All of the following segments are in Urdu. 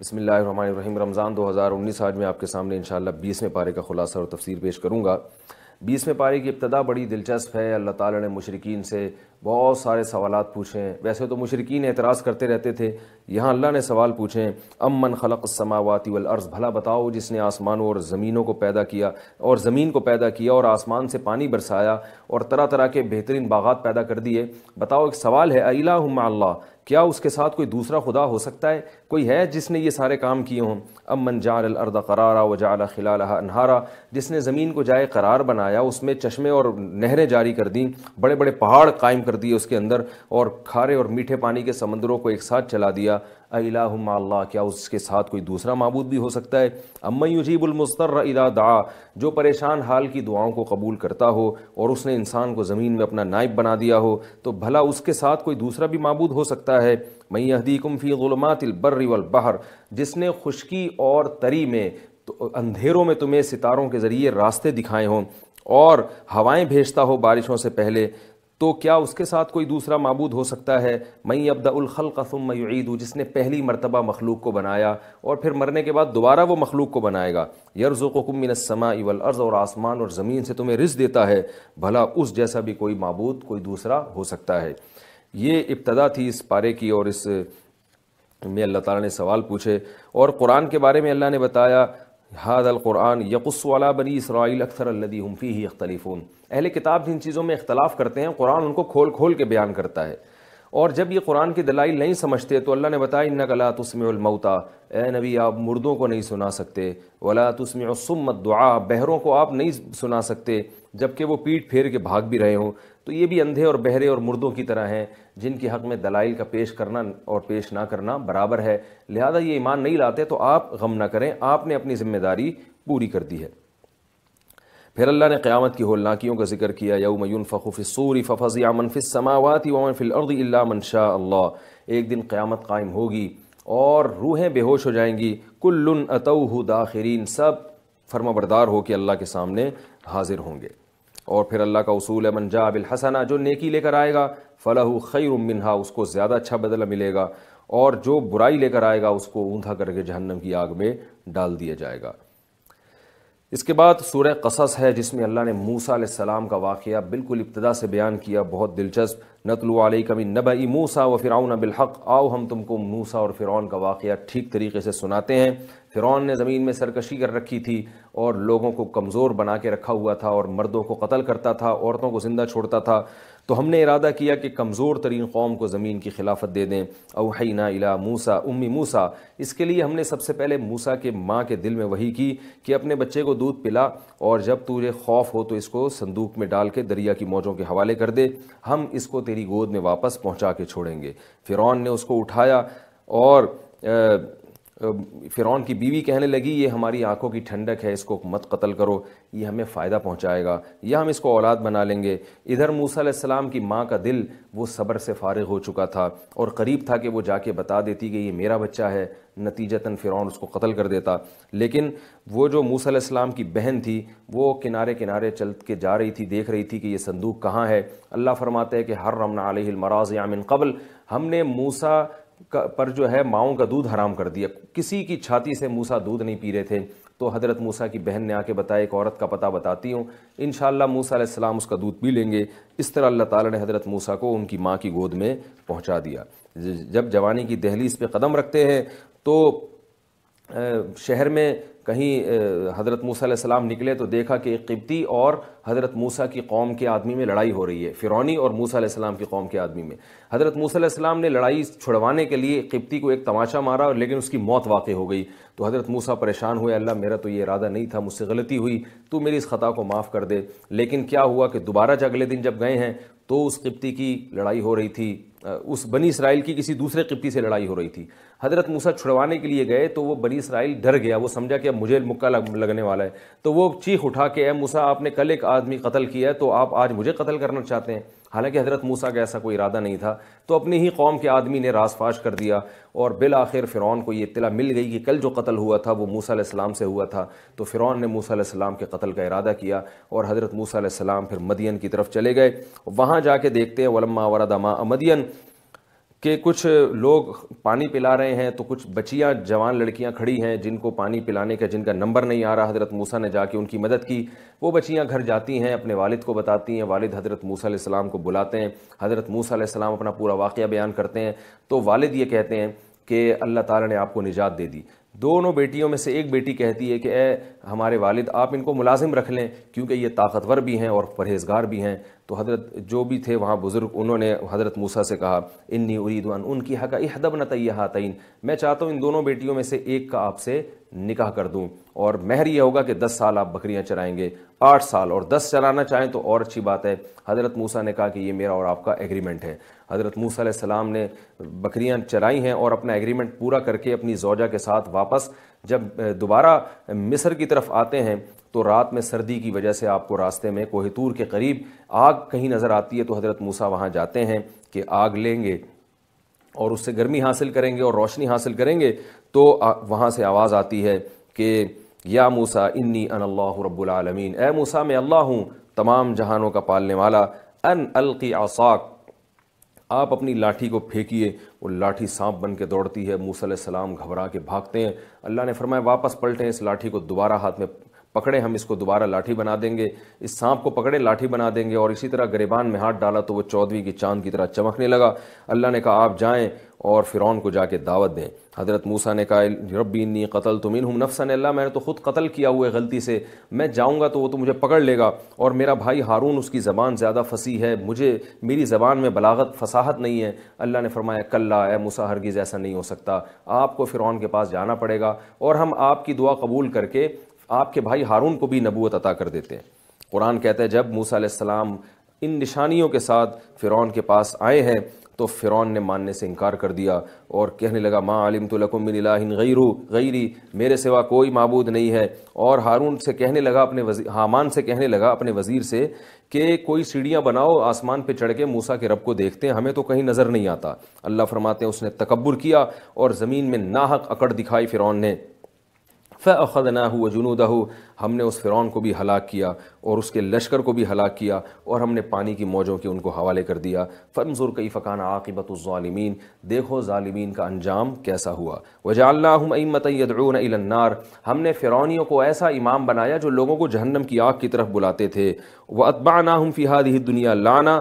بسم اللہ الرحمن الرحیم۔ رمضان دو ہزار انیس آج میں آپ کے سامنے انشاءاللہ بیسویں پارے کا خلاصہ اور تفسیر پیش کروں گا۔ بیسویں پارے کی ابتدا بڑی دلچسپ ہے۔ اللہ تعالیٰ نے مشرقین سے بہت سارے سوالات پوچھیں۔ ویسے تو مشرقین اعتراض کرتے رہتے تھے۔ یہاں اللہ نے سوال پوچھیں۔ امن خلق السماوات والارض، بھلا بتاؤ جس نے آسمانوں اور زمینوں کو پیدا کیا، اور زمین کو پیدا کیا اور آسمان سے پانی برسایا اور طرح طرح کے بہترین باغات پیدا کر دیے۔ بتاؤ، ایک سوال ہے الہ اللہ، کیا اس کے ساتھ کوئی دوسرا خدا ہو سکتا ہے؟ کوئی ہے جس نے یہ سارے کام کیے ہوں؟ امن جعل الارض قرارا و جعل خلالها انہارا، جس نے زمین کو جائے قرار بنایا، اس میں چشمے اور نہریں جاری کر دیں، بڑے بڑے پہاڑ قائم کر کر دیے اس کے اندر اور کھارے اور میٹھے پانی کے سمندروں کو ایک ساتھ چلا دیا۔ الہ مع اللہ، کیا اس کے ساتھ کوئی دوسرا معبود بھی ہو سکتا ہے؟ اما یجیب المستر اذا دعا، جو پریشان حال کی دعاؤں کو قبول کرتا ہو اور اس نے انسان کو زمین میں اپنا نائب بنا دیا ہو، تو بھلا اس کے ساتھ کوئی دوسرا بھی معبود ہو سکتا ہے؟ میں یہدیکم فی ظلمات البر والبحر، جس نے خشکی اور تری میں تو اندھیروں میں تمہیں ستاروں کے ذریعے راستے دکھائے ہوں اور ہوائیں بھیجتا ہو بارشوں سے پہلے تو کیا اس کے ساتھ کوئی دوسرا معبود ہو سکتا ہے؟ میں ابدا الخلق ثم یعید جس نے پہلی مرتبہ مخلوق کو بنایا اور پھر مرنے کے بعد دوبارہ وہ مخلوق کو بنائے گا۔ یرزقکم من السماء والارض، اور آسمان اور زمین سے تمہیں رزق دیتا ہے۔ بھلا اس جیسا بھی کوئی معبود، کوئی دوسرا ہو سکتا ہے۔ یہ ابتدا تھی اس پارے کی اور اس میں اللہ تعالیٰ نے سوال پوچھے۔ اور قرآن کے بارے میں اللہ نے بتایا حاد القرآن یقص والا بنی اسرائیل اکثر الدی ہمفی ہی اختلفون اہل کتاب جن چیزوں میں اختلاف کرتے ہیں، قرآن ان کو کھول کھول کے بیان کرتا ہے۔ اور جب یہ قرآن کی دلائل نہیں سمجھتے، تو اللہ نے بتایا ان لا تسمع الموتا اے نبی، آپ مردوں کو نہیں سنا سکتے۔ ولا تسمع الصم دعا بہروں کو آپ نہیں سنا سکتے جبکہ وہ پیٹ پھیر کے بھاگ بھی رہے ہوں۔ تو یہ بھی اندھے اور بہرے اور مردوں کی طرح ہیں جن کی حق میں دلائل کا پیش کرنا اور پیش نہ کرنا برابر ہے۔ لہذا یہ ایمان نہیں لاتے تو آپ غم نہ کریں۔ آپ نے اپنی ذمہ داری پوری کر دی ہے۔ پھر اللہ نے قیامت کی ہولناکیوں کا ذکر کیا، یوم ينفخ فی الصور ففزع من فی السماوات ومن فی الارض الا من شاء اللہ۔ ایک دن قیامت قائم ہوگی اور روحیں بے ہوش ہو جائیں گی۔ کل اتوہ داخرین۔ سب فرما بردار ہو کے اللہ کے سامنے حاضر ہوں گے۔ اور پھر اللہ کا اصول ہے منجا بالحسنہ، جو نیکی لے کر آئے گا فلاح خیر منہا، اس کو زیادہ اچھا بدلہ ملے گا، اور جو برائی لے کر آئے گا، اس کو اونھا کر کے جہنم کی آگ میں ڈال دیا جائے گا۔ اس کے بعد سورہ قصص ہے جس میں اللہ نے موسا علیہ السلام کا واقعہ بالکل ابتدا سے بیان کیا، بہت دلچسپ۔ نتلو علیہ کمی نبع موسا و فرعون بالحق۔ آؤ ہم تم کو موسا اور فرعون کا واقعہ ٹھیک طریقے سے سناتے ہیں۔ فرعون نے زمین میں سرکشی کر رکھی تھی اور لوگوں کو کمزور بنا کے رکھا ہوا تھا اور مردوں کو قتل کرتا تھا، عورتوں کو زندہ چھوڑتا تھا۔ تو ہم نے ارادہ کیا کہ کمزور ترین قوم کو زمین کی خلافت دے دیں۔ اوحینا الا موسا امی موسا اس کے لیے ہم نے سب سے پہلے موسا کے ماں کے دل میں وہی کی کہ اپنے بچے کو دودھ پلا اور جب تجھے خوف ہو تو اس کو صندوق میں ڈال کے دریا کی موجوں کے حوالے کر دے۔ ہم اس کو تیری گود میں واپس پہنچا کے چھوڑیں گے۔ فرعون نے اس کو اٹھایا اور فرعون کی بیوی کہنے لگی، یہ ہماری آنکھوں کی ٹھنڈک ہے، اس کو مت قتل کرو، یہ ہمیں فائدہ پہنچائے گا، یا ہم اس کو اولاد بنا لیں گے۔ ادھر موسیٰ علیہ السلام کی ماں کا دل وہ صبر سے فارغ ہو چکا تھا اور قریب تھا کہ وہ جا کے بتا دیتی کہ یہ میرا بچہ ہے، نتیجتاً فرعون اس کو قتل کر دیتا۔ لیکن وہ جو موسیٰ علیہ السلام کی بہن تھی، وہ کنارے کنارے چل کے جا رہی تھی، دیکھ رہی تھی کہ یہ صندوق کہاں ہے۔ اللہ فرماتے ہے کہ ہر رمنا علیہ المراض یا من قبل، ہم نے موسیٰ پر جو ہے ماؤں کا دودھ حرام کر دیا۔ کسی کی چھاتی سے موسا دودھ نہیں پی رہے تھے۔ تو حضرت موسا کی بہن نے آ کے بتایا، ایک عورت کا پتہ بتاتی ہوں۔ انشاءاللہ موسا علیہ السلام اس کا دودھ پی لیں گے۔ اس طرح اللہ تعالیٰ نے حضرت موسا کو ان کی ماں کی گود میں پہنچا دیا۔ جب جوانی کی دہلیز پہ قدم رکھتے ہیں تو شہر میں کہیں حضرت موسیٰ علیہ السلام نکلے تو دیکھا کہ ایک قبطی اور حضرت موسیٰ کی قوم کے آدمی میں لڑائی ہو رہی ہے فرونی اور موسیٰ علیہ السلام کی قوم کے آدمی میں۔ حضرت موسیٰ علیہ السلام نے لڑائی چھڑوانے کے لیے قبطی کو ایک تماشا مارا لیکن اس کی موت واقع ہو گئی۔ تو حضرت موسیٰ پریشان ہوئے، اللہ میرا تو یہ ارادہ نہیں تھا، مجھ سے غلطی ہوئی، تو میری اس خطا کو معاف کر دے۔ لیکن کیا ہوا کہ دوبارہ جب اگلے دن جب گئے ہیں تو اس قبطی کی لڑائی ہو رہی تھی۔ اس بنی اسرائیل کی کسی دوسرے قبطی سے لڑائی ہو رہی تھی۔ حضرت موسیٰ چھڑوانے کے لیے گئے تو وہ بنی اسرائیل ڈر گیا۔ وہ سمجھا کہ اب مجھے مکہ لگنے والا ہے۔ تو وہ چیخ اٹھا کے اے موسیٰ، آپ نے کل ایک آدمی قتل کیا ہے تو آپ آج مجھے قتل کرنا چاہتے ہیں۔ حالانکہ حضرت موسیٰ کا ایسا کوئی ارادہ نہیں تھا۔ تو اپنی ہی قوم کے آدمی نے راس فاش کر دیا اور بالآخر فرعون کو یہ اطلاع مل گئی کہ کل جو قتل ہوا تھا وہ موسیٰ علیہ السلام سے ہوا تھا۔ تو فرعون نے موسیٰ علیہ السلام کے قتل کا ارادہ کیا اور حضرت موسیٰ علیہ السلام پھر مدین کی طرف چلے گئے۔ وہاں جا کے دیکھتے ہیں، ولما وردما مدین کہ کچھ لوگ پانی پلا رہے ہیں تو کچھ بچیاں، جوان لڑکیاں کھڑی ہیں جن کو پانی پلانے کا، جن کا نمبر نہیں آ رہا، حضرت موسیٰ نے جا کے ان کی مدد کی۔ وہ بچیاں گھر جاتی ہیں، اپنے والد کو بتاتی ہیں، والد حضرت موسیٰ علیہ السلام کو بلاتے ہیں، حضرت موسیٰ علیہ السلام اپنا پورا واقعہ بیان کرتے ہیں۔ تو والد یہ کہتے ہیں کہ اللہ تعالیٰ نے آپ کو نجات دے دی۔ دونوں بیٹیوں میں سے ایک بیٹی کہتی ہے کہ اے ہمارے والد، آپ ان کو ملازم رکھ لیں، کیونکہ یہ طاقتور بھی ہیں اور پرہیزگار بھی ہیں۔ تو حضرت جو بھی تھے وہاں بزرگ، انہوں نے حضرت موسیٰ سے کہا، انی ارید ان ان کی حق احدب نتیہ میں چاہتا ہوں ان دونوں بیٹیوں میں سے ایک کا آپ سے نکاح کر دوں۔ اور مہر یہ ہوگا کہ دس سال آپ بکریاں چرائیں گے۔ آٹھ سال اور دس چلانا چاہیں تو اور اچھی بات ہے۔ حضرت موسیٰ نے کہا کہ یہ میرا اور آپ کا ایگریمنٹ ہے۔ حضرت موسیٰ علیہ السلام نے بکریاں چرائی ہیں اور اپنا ایگریمنٹ پورا کر کے اپنی زوجہ کے ساتھ واپس جب دوبارہ مصر کی طرف آتے ہیں تو رات میں سردی کی وجہ سے آپ کو راستے میں کوہتور کے قریب آگ کہیں نظر آتی ہے تو حضرت موسیٰ وہاں جاتے ہیں کہ آگ لیں گے اور اس سے گرمی حاصل کریں گے اور روشنی حاصل کریں گے تو وہاں سے آواز آتی ہے کہ یا موسا انی ان اللہ رب العالمین۔ اے موسا میں اللہ ہوں، تمام جہانوں کا پالنے والا، ان القی آساک آپ اپنی لاٹھی کو پھینکیے، وہ لاٹھی سانپ بن کے دوڑتی ہے، موسیٰ علیہ السلام گھبرا کے بھاگتے ہیں۔ اللہ نے فرمایا، واپس پلٹیں، اس لاٹھی کو دوبارہ ہاتھ میں پکڑے، ہم اس کو دوبارہ لاٹھی بنا دیں گے۔ اس سانپ کو پکڑے، لاٹھی بنا دیں گے۔ اور اسی طرح گریبان میں ہاتھ ڈالا تو وہ چودھویں کی چاند کی طرح چمکنے لگا۔ اللہ نے کہا، آپ جائیں اور فرعون کو جا کے دعوت دیں۔ حضرت موسیٰ نے کہا، ربی انی قتل تم انہم نفسن اللہ، میں نے تو خود قتل کیا ہوا ہے غلطی سے۔ میں جاؤں گا تو وہ تو مجھے پکڑ لے گا۔ اور میرا بھائی ہارون، اس کی زبان زیادہ فصیح ہے۔ مجھے، میری زبان میں بلاغت، فصاحت نہیں ہے۔ اللہ نے فرمایا کل اے موسیٰ، ہرگز ایسا نہیں ہو سکتا۔ آپ کو فرعون کے پاس جانا پڑے گا۔ اور ہم آپ کی دعا قبول کر کے آپ کے بھائی ہارون کو بھی نبوت عطا کر دیتے ہیں۔ قرآن کہتا ہے، جب موسیٰ علیہ السلام ان نشانیوں کے ساتھ فرعون کے پاس آئے ہیں، تو فرعون نے ماننے سے انکار کر دیا اور کہنے لگا، ما علم تو لکم من الہ غیر غیری، میرے سوا کوئی معبود نہیں ہے۔ اور ہارون سے کہنے لگا اپنے وزیر حامان سے کہنے لگا اپنے وزیر سے کہ کوئی سیڑھیاں بناؤ، آسمان پہ چڑھ کے موسا کے رب کو دیکھتے ہیں، ہمیں تو کہیں نظر نہیں آتا۔ اللہ فرماتے ہیں، اس نے تکبر کیا اور زمین میں ناحق اکڑ دکھائی فرعون نے۔ فَأَخَذْنَاهُ وَجُنُودَهُ، ہم نے اس فرعون کو بھی ہلاک کیا اور اس کے لشکر کو بھی ہلاک کیا اور ہم نے پانی کی موجوں کے ان کو حوالے کر دیا۔ فَانْظُرْ كَيْفَ كَانَ عَاقِبَةُ الظَّالِمِينَ۔ دیکھو ظالمین کا انجام کیسا ہوا۔ وَجَعَلْنَاهُمْ أَئِمَّةً يَدْعُونَ إِلَى النَّارِ۔ ہم نے فرعونیوں کو ایسا امام بنایا جو لوگوں کو جہنم کی آگ کی طرف بلاتے تھے۔ وَأَتْبَعْنَاهُمْ فِي هَذِهِ الدُّنْيَا لَعْنَةً۔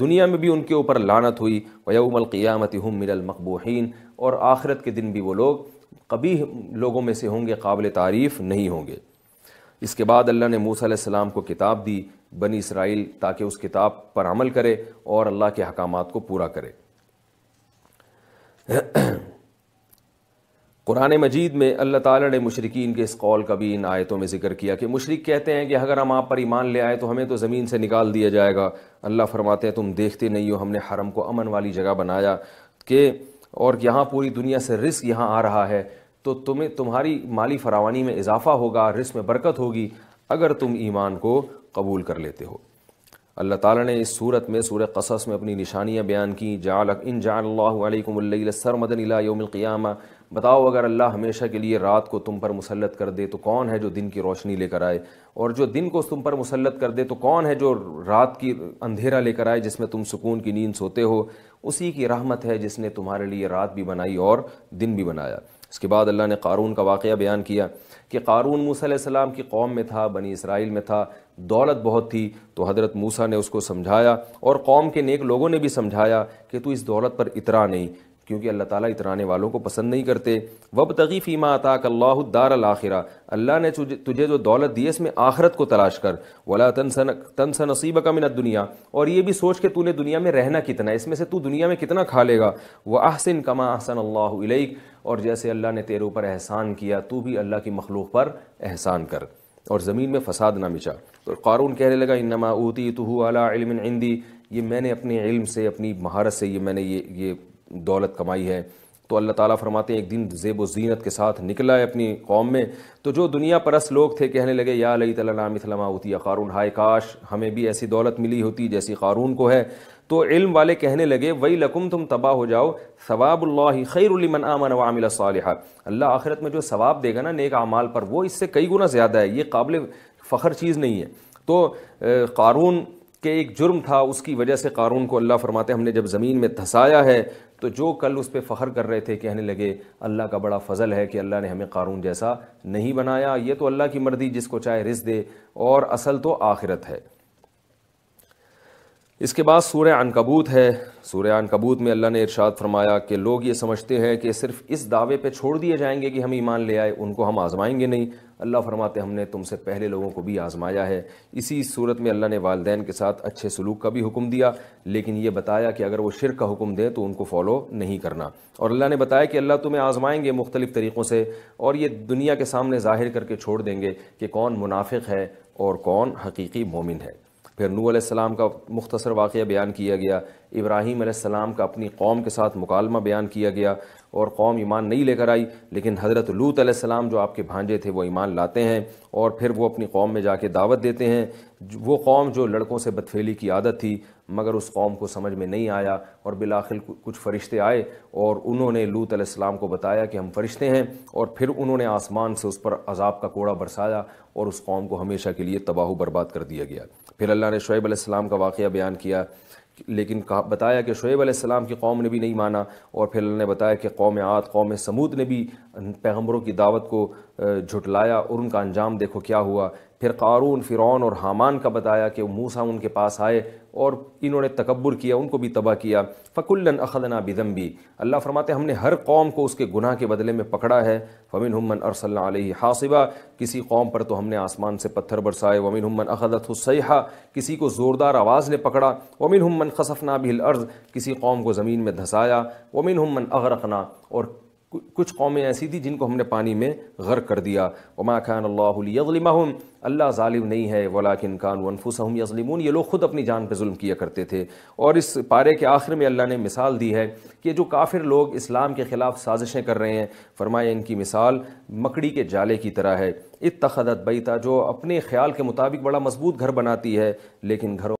دنیا میں بھی ان کے اوپر لعنت ہوئی۔ وَيَوْمَ الْقِيَامَةِ هُمْ مِنَ الْمَقْبُوحِينَ۔ اور آخرت کے دن بھی وہ لوگ کبھی لوگوں میں سے ہوں گے قابل تعریف نہیں ہوں گے۔ اس کے بعد اللہ نے موسیٰ علیہ السلام کو کتاب دی، بنی اسرائیل تاکہ اس کتاب پر عمل کرے اور اللہ کے حکامات کو پورا کرے۔ قرآن مجید میں اللہ تعالیٰ نے مشرقین کے اس قول کا بھی ان آیتوں میں ذکر کیا کہ مشرق کہتے ہیں کہ اگر ہم آپ پر ایمان لے آئے تو ہمیں تو زمین سے نکال دیا جائے گا۔ اللہ فرماتے ہیں، تم دیکھتے نہیں ہو، ہم نے حرم کو امن والی جگہ بنایا کہ اور یہاں پوری دنیا سے رزق یہاں آ رہا ہے، تو تمہیں تمہاری مالی فراوانی میں اضافہ ہوگا، رزق میں برکت ہوگی، اگر تم ایمان کو قبول کر لیتے ہو۔ اللہ تعالیٰ نے اس صورت میں، سورہ قصص میں اپنی نشانیاں بیان کی جعل ان جعل اللہ علیکم اللیل سرمدن الى یوم القیامہ۔ بتاؤ، اگر اللہ ہمیشہ کے لیے رات کو تم پر مسلط کر دے، تو کون ہے جو دن کی روشنی لے کر آئے؟ اور جو دن کو تم پر مسلط کر دے، تو کون ہے جو رات کی اندھیرا لے کر آئے، جس میں تم سکون کی نیند سوتے ہو؟ اسی کی رحمت ہے جس نے تمہارے لیے رات بھی بنائی اور دن بھی بنایا۔ اس کے بعد اللہ نے قارون کا واقعہ بیان کیا کہ قارون موسیٰ علیہ السلام کی قوم میں تھا، بنی اسرائیل میں تھا، دولت بہت تھی تو حضرت موسیٰ نے اس کو سمجھایا اور قوم کے نیک لوگوں نے بھی سمجھایا کہ تو اس دولت پر اترا نہیں۔ کیونکہ اللہ تعالیٰ اترانے والوں کو پسند نہیں کرتے۔ وب تغیفی ماں عطا اللہ دار الآخرہ اللہ نے تجھے جو دولت دی اس میں آخرت کو تلاش کر۔ ولا تنسن تنس نصیب کا منت دنیا اور یہ بھی سوچ کے تو نے دنیا میں رہنا کتنا ہے، اس میں سے تو دنیا میں کتنا کھا لے گا۔ وہ احسن کما احسن اللہ علیہ اور جیسے اللہ نے تیرے اوپر احسان کیا، تو بھی اللہ کی مخلوق پر احسان کر۔ اور زمین میں فساد نہ مچا۔ تو قارون کہنے لگا انما اوتی تو اعلیٰ علم عندی یہ میں نے اپنے علم سے، اپنی مہارت سے، یہ میں نے یہ یہ دولت کمائی ہے۔ تو اللہ تعالیٰ فرماتے ہیں، ایک دن زیب و زینت کے ساتھ نکلا ہے اپنی قوم میں۔ تو جو دنیا پرست لوگ تھے کہنے لگے، یا علیہ تعالیٰ مثلما ہوتی ہے قارون۔ ہائے کاش، ہمیں بھی ایسی دولت ملی ہوتی جیسی قارون کو ہے۔ تو علم والے کہنے لگے وہی لکم، تم تباہ ہو جاؤ۔ ثواب اللہ خیر المن امن وعمل صالحہ اللہ آخرت میں جو ثواب دے گا نا نیک اعمال پر، وہ اس سے کئی گنا زیادہ ہے۔ یہ قابل فخر چیز نہیں ہے۔ تو قارون کہ ایک جرم تھا، اس کی وجہ سے قارون کو اللہ فرماتے ہم نے جب زمین میں دھسایا ہے، تو جو کل اس پہ فخر کر رہے تھے، کہنے لگے، اللہ کا بڑا فضل ہے کہ اللہ نے ہمیں قارون جیسا نہیں بنایا، یہ تو اللہ کی مرضی، جس کو چاہے رز دے، اور اصل تو آخرت ہے۔ اس کے بعد سورہ عنکبوت ہے۔ سورہ عنکبوت میں اللہ نے ارشاد فرمایا کہ لوگ یہ سمجھتے ہیں کہ صرف اس دعوے پہ چھوڑ دیے جائیں گے کہ ہم ایمان لے آئے، ان کو ہم آزمائیں گے نہیں۔ اللہ فرماتے ہم نے تم سے پہلے لوگوں کو بھی آزمایا ہے۔ اسی صورت میں اللہ نے والدین کے ساتھ اچھے سلوک کا بھی حکم دیا، لیکن یہ بتایا کہ اگر وہ شرک کا حکم دیں تو ان کو فالو نہیں کرنا۔ اور اللہ نے بتایا کہ اللہ تمہیں آزمائیں گے مختلف طریقوں سے، اور یہ دنیا کے سامنے ظاہر کر کے چھوڑ دیں گے کہ کون منافق ہے اور کون حقیقی مومن ہے۔ پھر نو علیہ السلام کا مختصر واقعہ بیان کیا گیا، ابراہیم علیہ السلام کا اپنی قوم کے ساتھ مکالمہ بیان کیا گیا اور قوم ایمان نہیں لے کر آئی، لیکن حضرت لوت علیہ السلام جو آپ کے بھانجے تھے وہ ایمان لاتے ہیں اور پھر وہ اپنی قوم میں جا کے دعوت دیتے ہیں۔ وہ قوم جو لڑکوں سے بدفیلی کی عادت تھی مگر اس قوم کو سمجھ میں نہیں آیا اور بلاخل کچھ فرشتے آئے اور انہوں نے لوت علیہ السلام کو بتایا کہ ہم فرشتے ہیں اور پھر انہوں نے آسمان سے اس پر عذاب کا کوڑا برسایا اور اس قوم کو ہمیشہ کے لیے تباہ و برباد کر دیا گیا۔ پھر اللہ نے شعیب علیہ السلام کا واقعہ بیان کیا، لیکن بتایا کہ شعیب علیہ السلام کی قوم نے بھی نہیں مانا اور پھر اللہ نے بتایا کہ قوم عاد، قوم سمود نے بھی پیغمبروں کی دعوت کو جھٹلایا اور ان کا انجام دیکھو کیا ہوا۔ پھر قارون، فرعون اور حامان کا بتایا کہ موسا ان کے پاس آئے اور انہوں نے تکبر کیا، ان کو بھی تباہ کیا۔ فکلن اخذنا بدمبی اللہ فرماتے ہم نے ہر قوم کو اس کے گناہ کے بدلے میں پکڑا ہے۔ فمن ہمن ارسل علیہ حاصبہ کسی قوم پر تو ہم نے آسمان سے پتھر برسائے۔ ومن ہمن اخذت حسیحہ کسی کو زوردار آواز نے پکڑا۔ ومن ہمن خصفنا بھی الارض۔ کسی قوم کو زمین میں دھسایا۔ ومن ہمن اغرقنا۔ اور کچھ قومیں ایسی تھیں جن کو ہم نے پانی میں غرق کر دیا۔ وما خان اللہ لیظلمہم۔ اللہ ظالم نہیں ہے ولاکن کان ونفسہم یظلمون۔ یہ لوگ خود اپنی جان پہ ظلم کیا کرتے تھے۔ اور اس پارے کے آخر میں اللہ نے مثال دی ہے کہ جو کافر لوگ اسلام کے خلاف سازشیں کر رہے ہیں، فرمایا ان کی مثال مکڑی کے جالے کی طرح ہے۔ اتخذت بیتا، جو اپنے خیال کے مطابق بڑا مضبوط گھر بناتی ہے، لیکن گھروں